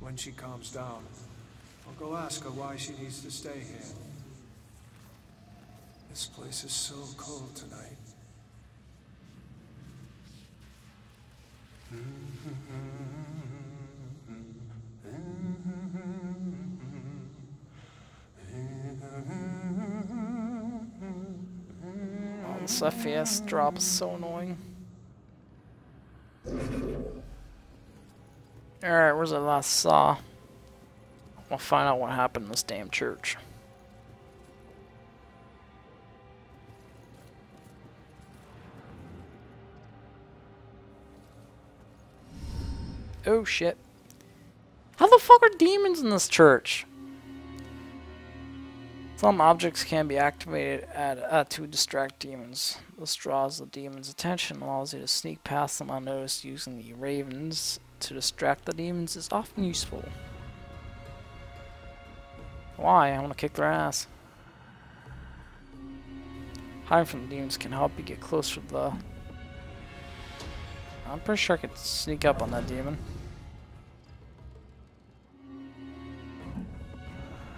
When she calms down, I'll go ask her why she needs to stay here. This place is so cold tonight. This FPS drop is so annoying. Alright, where's the last saw? We'll find out what happened in this damn church. Oh shit. How the fuck are demons in this church? Some objects can be activated at, uh, to distract demons. This draws the demon's attention, allows you to sneak past them unnoticed using the ravens to distract the demons is often useful. Why? I want to kick their ass. Hiding from the demons can help you get closer to the... I'm pretty sure I could sneak up on that demon.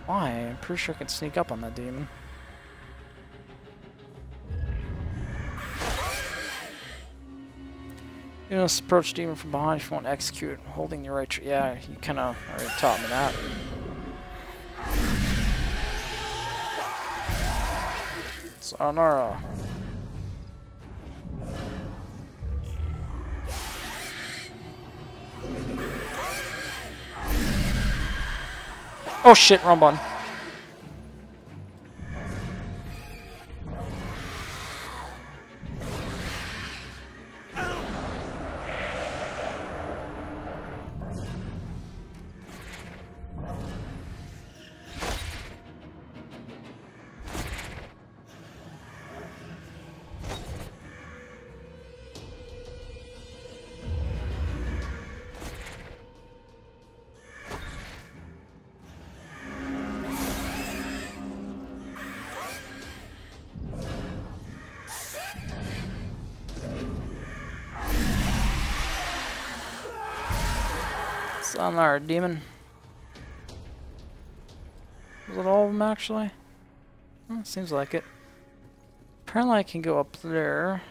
Why? I'm pretty sure I could sneak up on that demon. You know, approach demon from behind if you want to execute, holding your right. Yeah, you kind of already taught me that. Sayonara. Uh, oh shit, wrong button. On our demon. Was it all of them actually? Hmm, seems like it. Apparently I can go up there,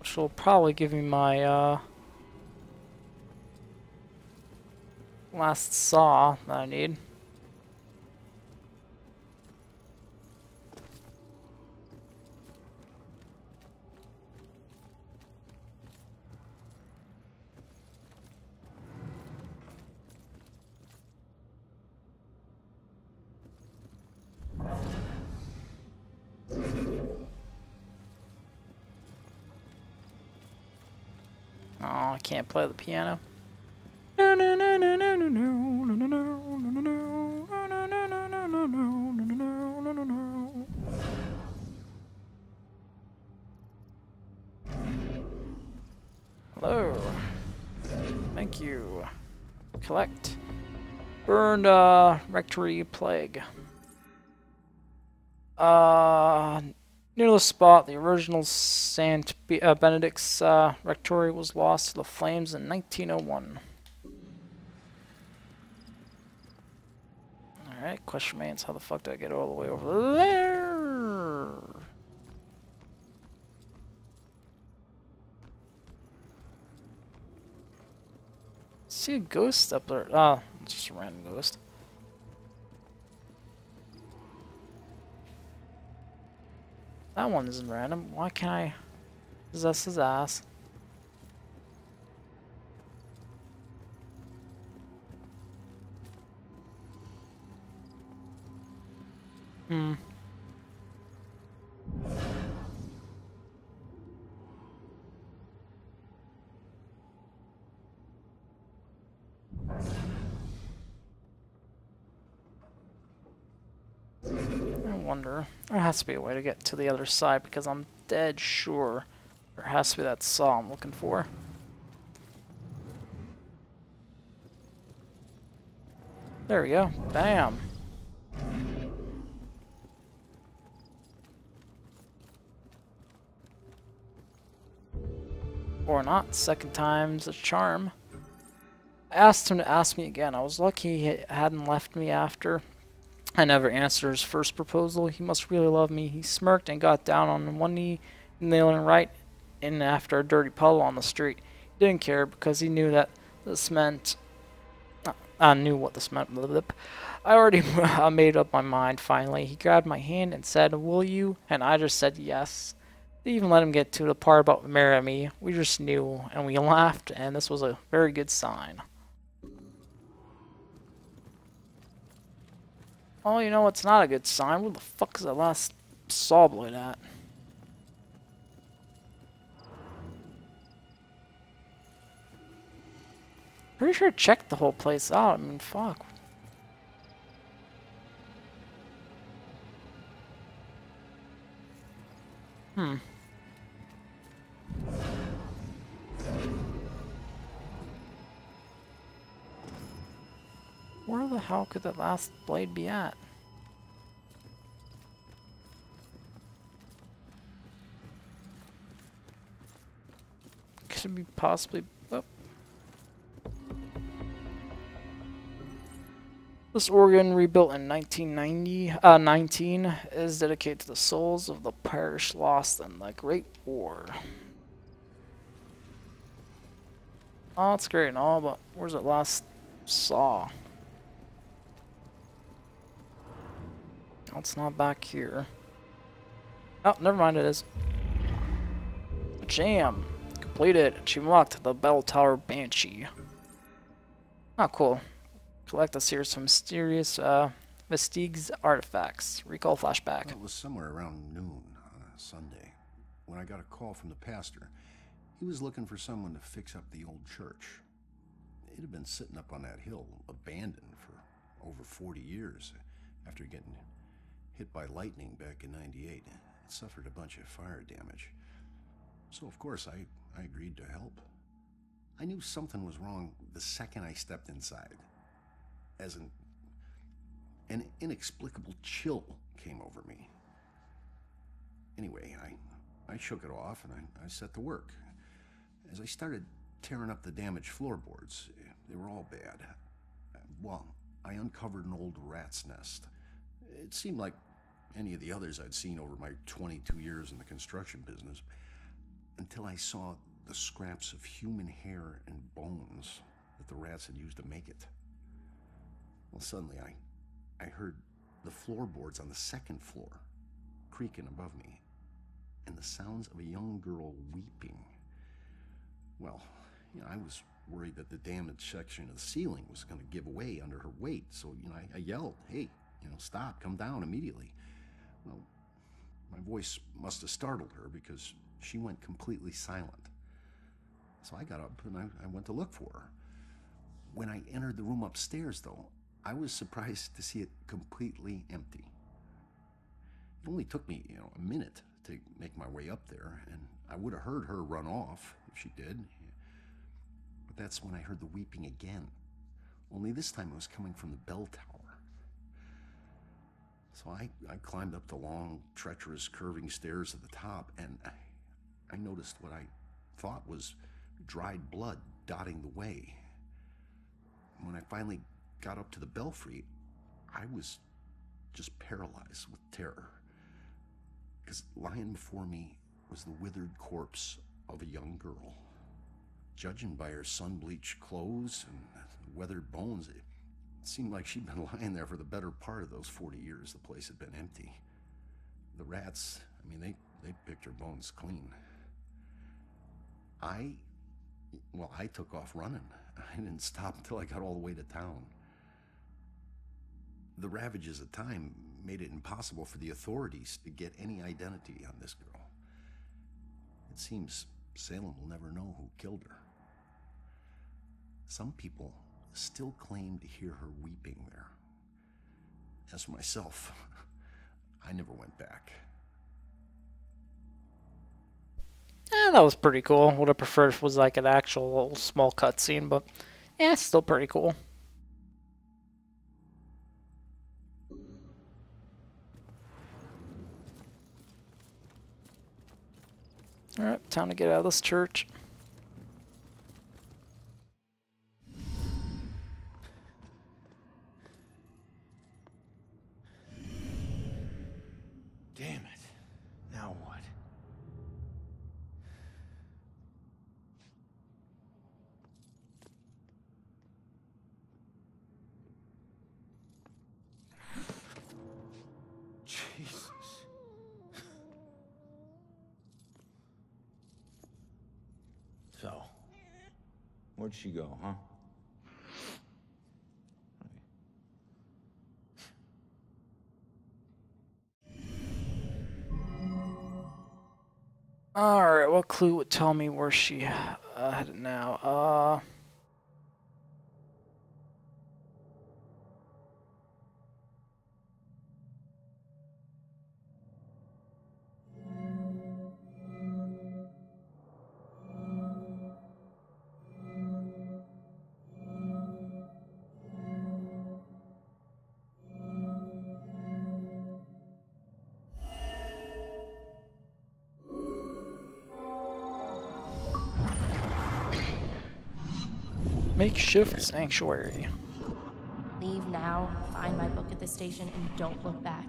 which will probably give me my uh, last saw that I need. Play the piano. Hello. Thank you. Collect. Burned uh, rectory plague. Uh, Near the spot, the original Be uh, Benedict's uh, rectory was lost to the flames in 1901. Alright, question remains, how the fuck do I get all the way over there? See a ghost up there. Ah, it's just a random ghost. That one isn't random. Why can't I possess his ass? Hmm. Wonder. There has to be a way to get to the other side because I'm dead sure there has to be that saw I'm looking for. There we go. Bam. Or not. Second time's a charm. I asked him to ask me again. I was lucky he hadn't left me after. I never answered his first proposal. He must really love me. He smirked and got down on one knee, kneeling right in after a dirty puddle on the street. He didn't care because he knew that this meant. I knew what this meant. I already made up my mind finally. He grabbed my hand and said, Will you? And I just said yes. Didn't even let him get to the part about marrying me. We just knew and we laughed, and this was a very good sign. Oh, you know, it's not a good sign. Where the fuck is that last saw blade at? Pretty sure I checked the whole place out. I mean, fuck. Hmm. Where the hell could that last blade be at? Could it be possibly... Oh. This organ, rebuilt in 1990, uh, 19, is dedicated to the souls of the parish lost in the Great War. Oh, it's great and all, but where's that last saw? It's not back here. Oh, never mind, it is. Jam. Completed. Achievement unlocked. The Bell Tower Banshee. Oh, cool. Collect a series of mysterious uh, Vestiges artifacts. Recall flashback. Well, it was somewhere around noon on a Sunday when I got a call from the pastor. He was looking for someone to fix up the old church. It had been sitting up on that hill, abandoned for over 40 years after getting hit by lightning back in 98. It suffered a bunch of fire damage. So, of course, I, I agreed to help. I knew something was wrong the second I stepped inside. As an, an inexplicable chill came over me. Anyway, I, I shook it off and I, I set to work. As I started tearing up the damaged floorboards, they were all bad. Well, I uncovered an old rat's nest. It seemed like any of the others I'd seen over my 22 years in the construction business until I saw the scraps of human hair and bones that the rats had used to make it. Well, suddenly I, I heard the floorboards on the second floor creaking above me and the sounds of a young girl weeping. Well, you know, I was worried that the damaged section of the ceiling was going to give away under her weight, so you know, I, I yelled, "Hey, you know, stop! Come down immediately!" Well, my voice must have startled her because she went completely silent. So I got up and I, I, went to look for her. When I entered the room upstairs, though, I was surprised to see it completely empty. It only took me, you know, a minute to make my way up there, and I would have heard her run off if she did. But that's when I heard the weeping again. Only this time it was coming from the bell tower. So I, I climbed up the long, treacherous, curving stairs at the top, and I, I noticed what I thought was dried blood dotting the way. When I finally got up to the belfry, I was just paralyzed with terror. Because lying before me was the withered corpse of a young girl. Judging by her sun bleached clothes and weathered bones, it seemed like she'd been lying there for the better part of those 40 years the place had been empty. The rats, I mean, they, they picked her bones clean. I, well, I took off running. I didn't stop until I got all the way to town. The ravages of time made it impossible for the authorities to get any identity on this girl. It seems Salem will never know who killed her. Some people still claim to hear her weeping there. As for myself, I never went back. Yeah, that was pretty cool. Would have preferred it was like an actual small cutscene, but yeah, it's still pretty cool. Alright, time to get out of this church. Where'd she go, huh? Alright, what clue would tell me where she uh, headed now? Uh... Makeshift sanctuary. Leave now, find my book at the station, and don't look back.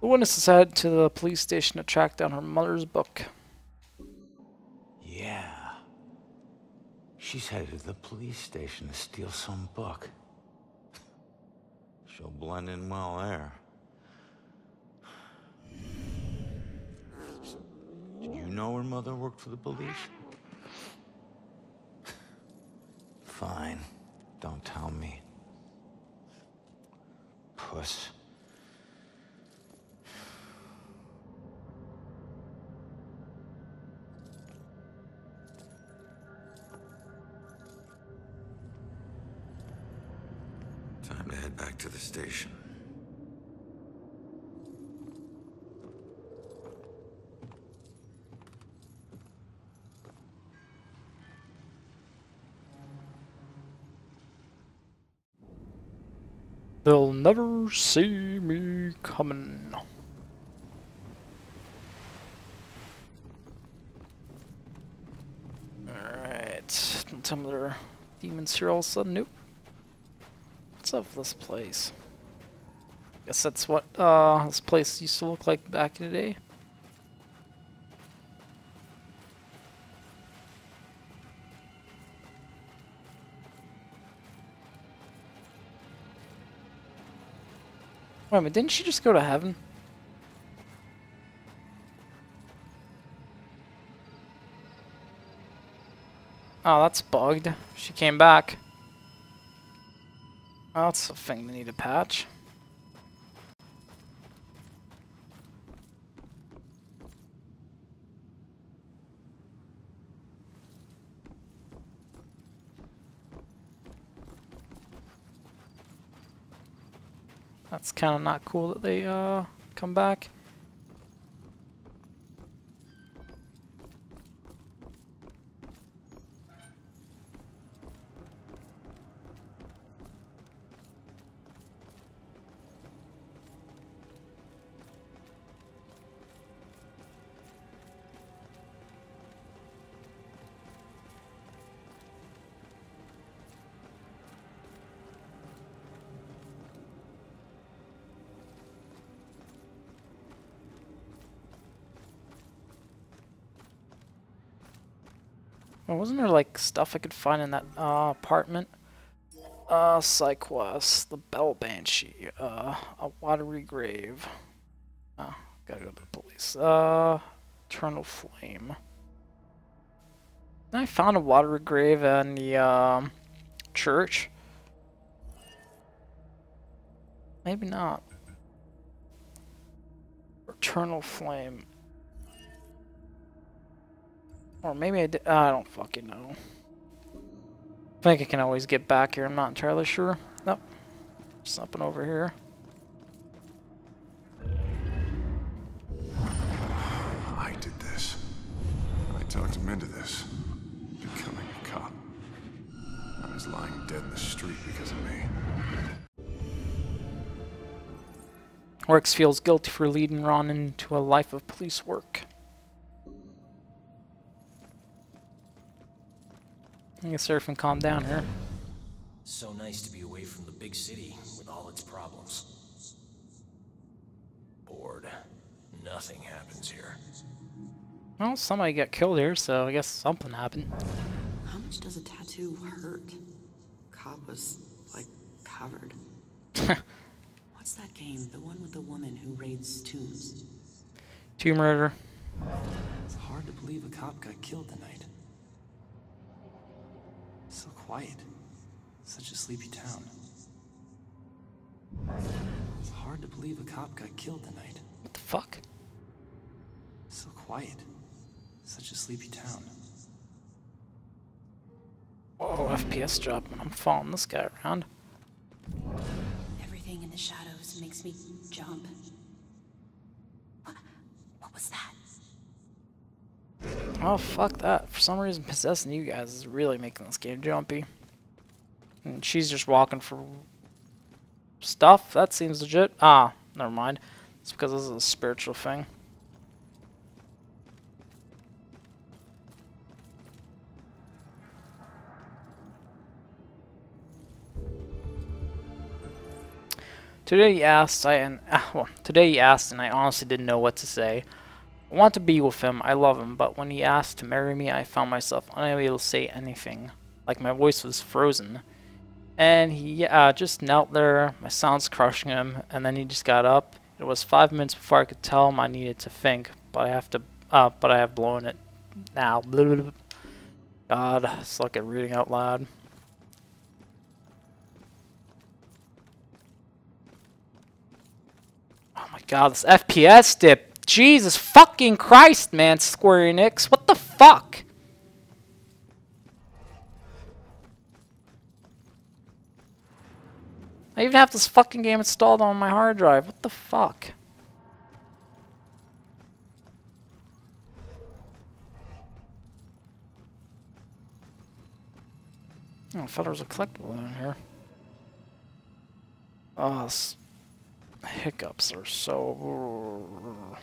The witness is headed to the police station to track down her mother's book. Yeah. She's headed to the police station to steal some book. She'll blend in well there. Know her mother worked for the police? Fine. Don't tell me. Puss. Time to head back to the station. Never see me coming. Alright. Don't tell me there are demons here all of a sudden. Nope. What's up with this place? Guess that's what uh, this place used to look like back in the day. Wait minute, didn't she just go to heaven? Oh, that's bugged. She came back. Oh, that's a thing they need to patch. That's kind of not cool that they uh, come back. Oh, wasn't there like stuff I could find in that uh, apartment? Uh, Psyquest, the Bell Banshee, uh, a watery grave. Oh, gotta go to the police. Uh, Eternal Flame. I found a watery grave in the um, church. Maybe not. Eternal Flame. Or maybe I did. I don't fucking know. I think I can always get back here. I'm not entirely sure. Nope. Something over here. I did this. I talked him into this. Becoming a cop. I was lying dead in the street because of me. Works feels guilty for leading Ron into a life of police work. I guess Surf can calm down here. So nice to be away from the big city with all its problems. Bored. Nothing happens here. Well, somebody got killed here, so I guess something happened. How much does a tattoo hurt? Cop was, like, covered. What's that game? the one with the woman who raids tombs. Tomb Raider. It's hard to believe a cop got killed tonight. So quiet. Such a sleepy town. It's hard to believe a cop got killed tonight. What the fuck? So quiet. Such a sleepy town. Whoa, FPS dropping. I'm following this guy around. Everything in the shadows makes me jump. What, what was that? Oh, fuck that. For some reason, possessing you guys is really making this game jumpy. And she's just walking for stuff. That seems legit. Ah, never mind. It's because this is a spiritual thing. Today he asked, I and uh, well, today he asked, and I honestly didn't know what to say. I want to be with him, I love him, but when he asked to marry me, I found myself unable to say anything. Like my voice was frozen. And he uh, just knelt there, my sounds crushing him, and then he just got up. It was five minutes before I could tell him I needed to think, but I have to, uh, but I have blown it now. God, it's like a reading out loud. Oh my god, this FPS dip. Jesus fucking Christ, man, Square Enix. What the fuck? I even have this fucking game installed on my hard drive. What the fuck? Oh, I a collectible in here. Oh, hiccups are so.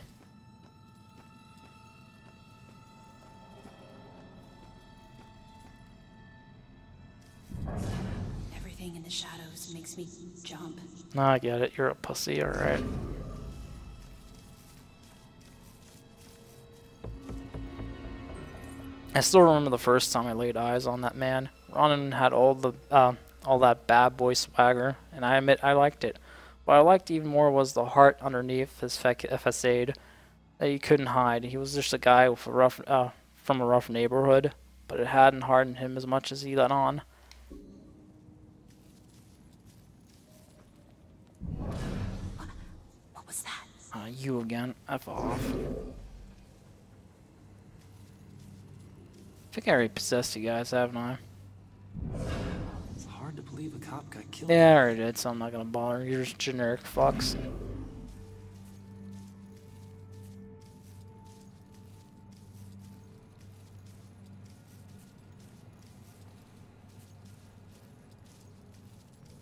Everything in the shadows makes me jump. No, I get it. You're a pussy, alright. I still remember the first time I laid eyes on that man. Ronan had all the uh, all that bad boy swagger, and I admit I liked it. What I liked even more was the heart underneath his facade that he couldn't hide. He was just a guy a rough, uh, from a rough neighborhood, but it hadn't hardened him as much as he let on. What was you again. F off. I think I already possessed you guys, haven't I? It's hard to believe a cop got killed. Yeah, I already did, so I'm not gonna bother. You're just generic fucks.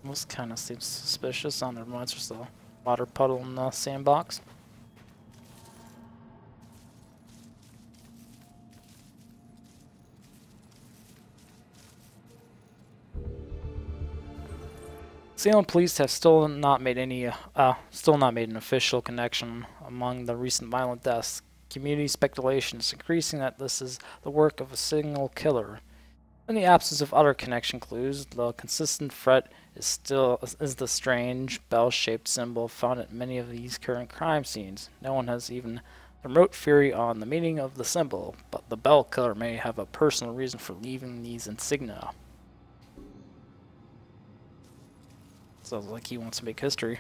This kind of seems suspicious. On the just a water puddle in the sandbox. Salem police have still not made any, uh, still not made an official connection among the recent violent deaths. Community speculation is increasing that this is the work of a single killer. In the absence of other connection clues, the consistent threat is still is the strange bell-shaped symbol found at many of these current crime scenes. No one has even a remote theory on the meaning of the symbol, but the bell killer may have a personal reason for leaving these insignia. Sounds like he wants to make history.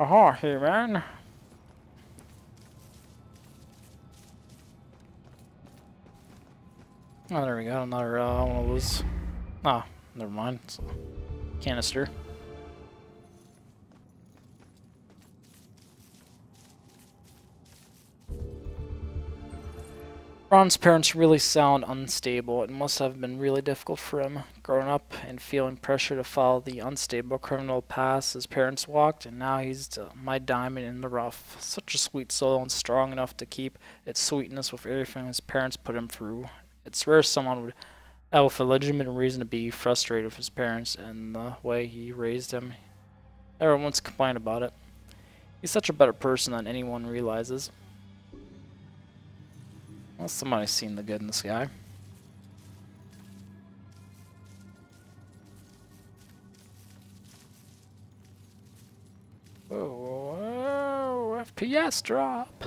Aha, hey man. Oh, there we go. Another uh, one of those. Ah, never mind. It's a canister. Ron's parents really sound unstable. It must have been really difficult for him, growing up and feeling pressure to follow the unstable criminal path his parents walked, and now he's my diamond in the rough. Such a sweet soul and strong enough to keep its sweetness with everything his parents put him through. It's rare someone would have a legitimate reason to be frustrated with his parents and the way he raised him. Everyone's complained about it. He's such a better person than anyone realizes. Well, somebody's seen the good in this guy. Oh, FPS drop.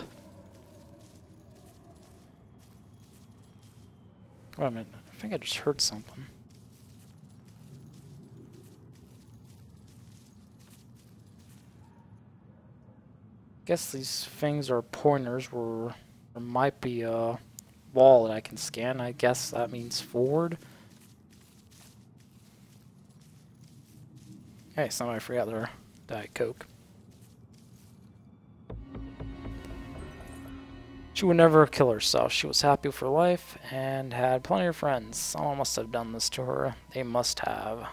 Wait a minute. I think I just heard something. Guess these things are pointers were there might be a wall that I can scan. I guess that means forward. Hey, somebody forgot their Diet Coke. She would never kill herself. She was happy her life and had plenty of friends. Someone must have done this to her. They must have.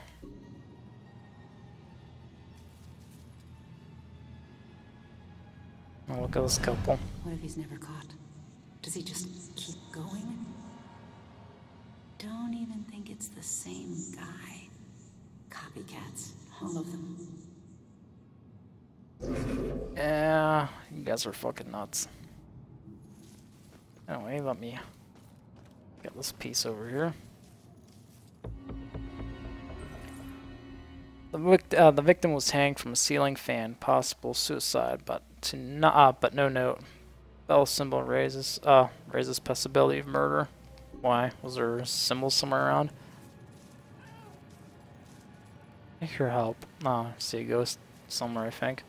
Oh, look at this couple. What if he's never caught? Does he just keep going? Don't even think it's the same guy. Copycats, all of them. Yeah, you guys are fucking nuts. Anyway, let me get this piece over here. The, vict uh, the victim was hanged from a ceiling fan, possible suicide, but to no uh, but no note. Bell symbol raises uh raises possibility of murder. Why? Was there a symbol somewhere around? I hear help. Oh, I see a ghost somewhere, I think.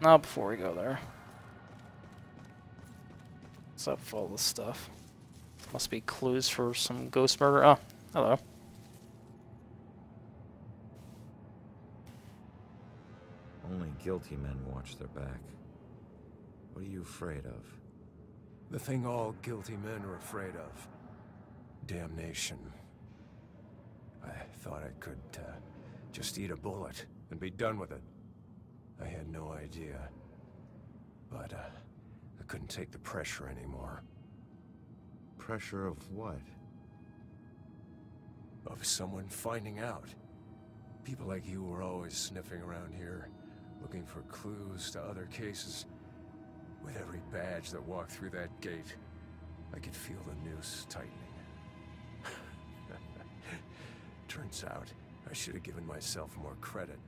Not before we go there. What's up with all this stuff? Must be clues for some ghost murder. Oh, hello. Only guilty men watch their back. What are you afraid of? The thing all guilty men are afraid of. Damnation. I thought I could, uh, just eat a bullet and be done with it. I had no idea. But, uh, I couldn't take the pressure anymore. Pressure of what? Of someone finding out. People like you were always sniffing around here, looking for clues to other cases. With every badge that walked through that gate, I could feel the noose tightening. Turns out, I should have given myself more credit.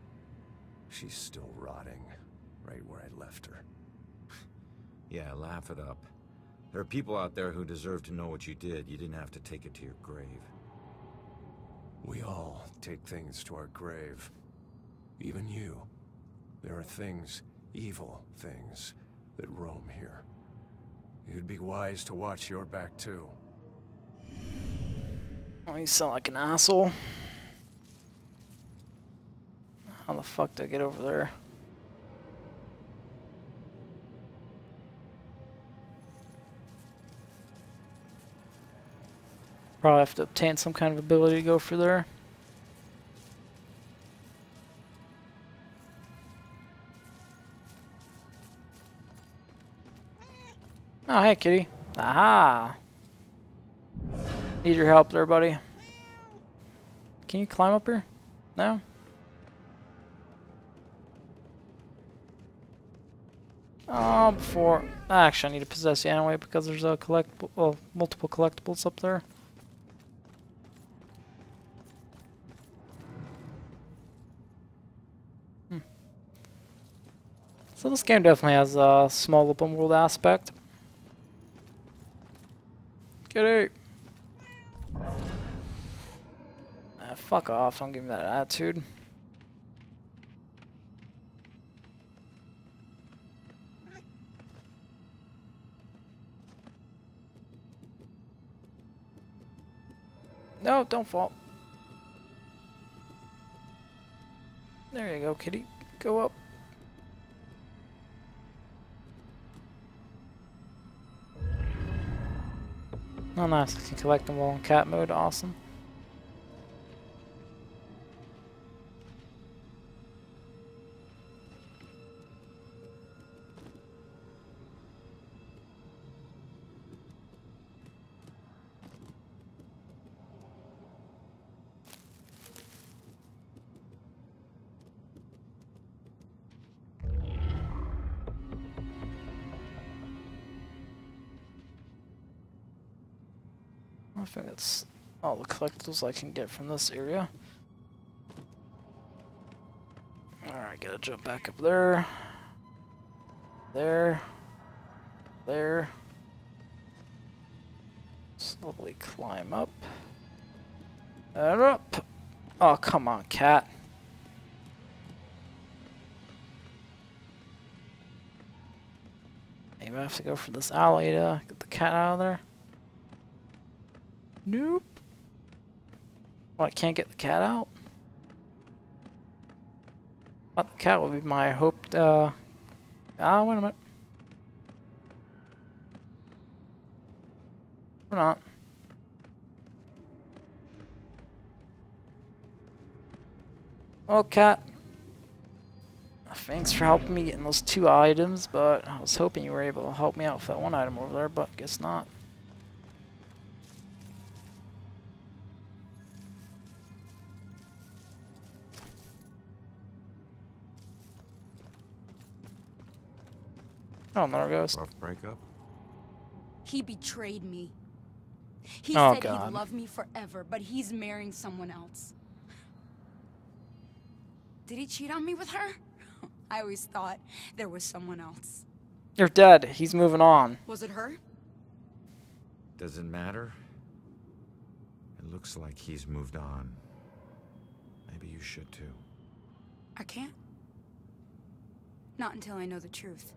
She's still rotting, right where I left her. Yeah, laugh it up. There are people out there who deserve to know what you did. You didn't have to take it to your grave. We all take things to our grave. Even you. There are things, evil things, that roam here. You'd be wise to watch your back too. Oh, you sound like an asshole. How the fuck did I get over there? Probably have to obtain some kind of ability to go for there. Oh, hey, kitty. Aha! Need your help there, buddy. Can you climb up here? No? Oh, before... Actually, I need to possess you anyway because there's a collectible... Well, multiple collectibles up there. Hmm. So this game definitely has a small open world aspect. Kitty! Ah, fuck off, don't give me that attitude. No, don't fall. There you go, kitty. Go up. Oh, nice. I can collect them all in cat mode. Awesome. I think that's all the collectibles I can get from this area. Alright, gotta jump back up there. There. There. Slowly climb up. And up. Oh, come on, cat. Maybe I have to go for this alley to get the cat out of there. Nope. Well, I can't get the cat out? Thought the cat would be my hoped, uh... Ah, wait a minute. Or not. Oh, cat. Thanks for helping me getting those two items, but I was hoping you were able to help me out with that one item over there, but guess not. Oh, there it goes. Rough breakup? He betrayed me. He Oh, said God. he'd love me forever, but he's marrying someone else. Did he cheat on me with her? I always thought there was someone else. You're dead. He's moving on. Was it her? Does it matter? It looks like he's moved on. Maybe you should too. I can't. Not until I know the truth.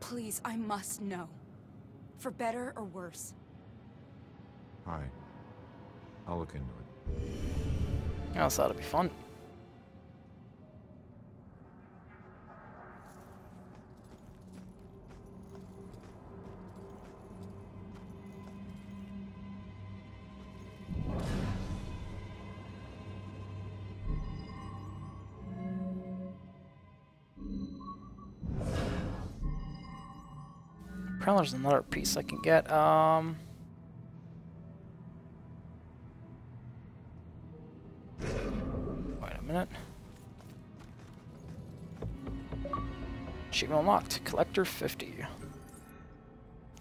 Please, I must know. For better or worse. Alright. I'll look into it. I thought it'd be fun. There's another piece I can get. Um... Wait a minute. Achievement unlocked. Collector 50.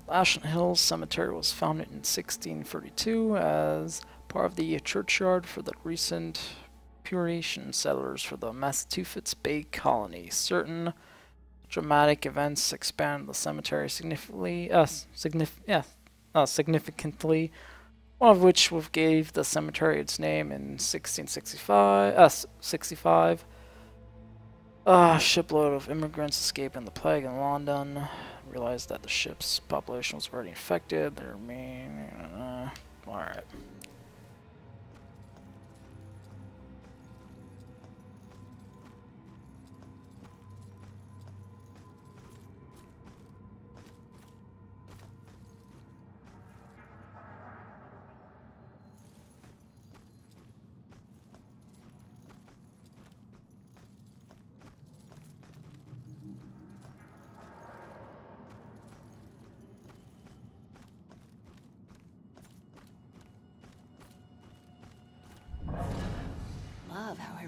Lashon Hills Cemetery was founded in 1632 as part of the churchyard for the recent Puritan settlers for the Massachusetts Bay Colony. Certain dramatic events expanded the cemetery significantly. Uh, signif yeah, uh, significantly one of which gave the cemetery its name in 1665. Uh, 65. A shipload of immigrants escaping the plague in London realized that the ship's population was already infected. Their main. Uh, Alright.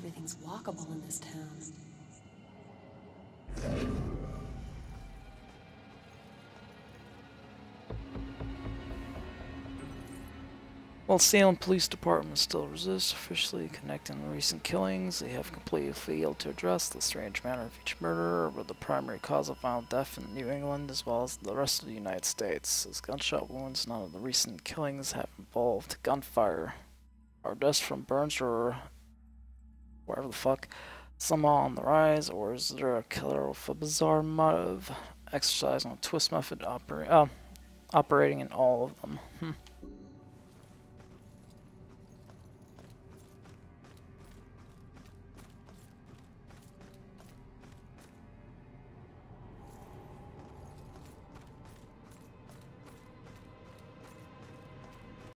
Everything's walkable in this town. While Salem Police Department still resists officially connecting the recent killings, they have completely failed to address the strange manner of each murder or the primary cause of violent death in New England as well as the rest of the United States. As gunshot wounds, none of the recent killings have involved gunfire. Are deaths from burns or whatever the fuck somehow on the rise, or is there a killer with a bizarre motive exercising a twist method opera- uh, operating in all of them? Hmm.